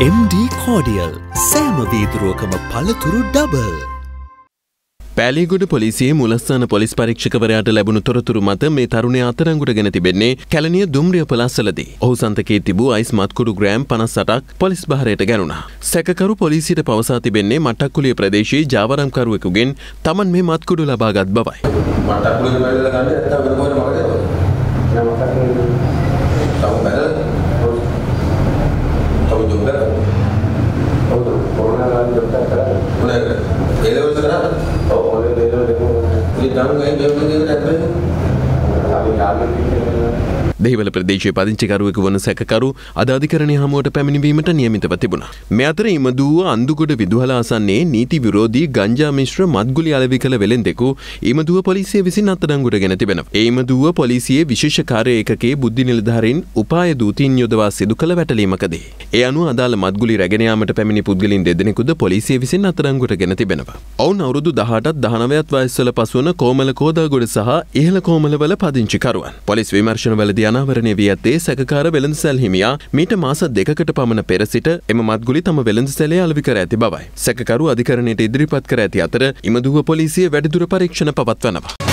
MD cordial සෑම වීදුරුවකම පළතුරු double. පැලිගොඩ පොලිසියේ මුලස්ථාන පොලිස් පරීක්ෂකවරයාට ලැබුණු තොරතුරු මත මේ තරුණය අතරංගුට ගෙන තිබෙන්නේ කැලනිය දුම්රිය පලස්සලදී. ඔහු සන්තකේ තිබූ අයිස් මත්කුඩු ග්‍රෑම් පනස්සටක් පොලිස් භාරයට ගැනුණා. සැකකරු පොලිසියට පවසා තිබෙන්නේ මටක්කුලිය ප්‍රදේශයේ ජාවරම්කරුවෙකුගෙන් තමන් මේ මත්කුඩු ලබාගත් බවයි. බැලලා ගන්න නැත්නම් වෙන කරා. ඔව් කොරෝනා කාලේ ජොබ් කරා. මොනවාද? ඒ ලෙවල් කරා. ඔව් ඔය ලෙවල් දෙකම. ඉතින් නම් ගෑ ජොබ් එකේ නැත්නම් අපි ටාගට් දෙහිවල ප්‍රදේශයේ පදිංචිකරුවෙකු වන සැකකරු අද අධිකරණය හමුවට පැමිණිවීමට නියමිතව තිබුණා. මේ අතර ඉමදුව අන්දුගොඩ විදුහල ආසන්නයේ නීති විරෝධී ගංජා මිශ්‍ර මත්ගුලි අලෙවි කළ වෙළෙන්දෙකු ඉමදුව පොලිසිය විසින් අත්අඩංගුවට ගෙන තිබෙනවා. ඒ ඉමදුව පොලිසියේ විශේෂ කාර්ය ඒකකයේ බුද්ධි නිලධාරීන් උපාය දූතීන් යොදවා සිදු කළ වැටලීමකදී. ඒ අනුව අදාළ මත්ගුලි රැගෙන යාමට පැමිණි පුද්ගලින් දෙදෙනෙකුද පොලිසිය විසින් අත්අඩංගුවට ගෙන තිබෙනවා. ඔවුන් අවුරුදු 18ත් 19ත් වයස්වල පසුවන කෝමල කෝදාගොඩ සහ ඉහළ කෝමලවල පදිංචිකරුවන්. පොලිස් විමර්ශනවලදී අනාවරණය වී ඇත්තේ සැකකාර වෙළඳසැල් හිමියා මීට මාස දෙකකට පමණ පෙර සිට එම මත්ගුලි තම වෙළඳසැලේ අලෙවි කර ඇති බවයි. සැකකරු අධිකරණයට ඉදිරිපත් කර ඇති අතර ඉමදුව පොලිසිය වැඩිදුර පරීක්ෂණ පවත්වනවා.